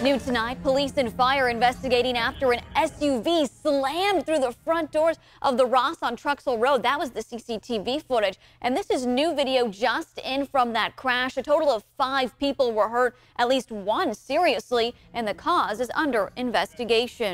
New tonight, police and fire investigating after an SUV slammed through the front doors of the Ross on Truxel Road. That was the CCTV footage. And this is new video just in from that crash. A total of five people were hurt, at least one seriously, and the cause is under investigation.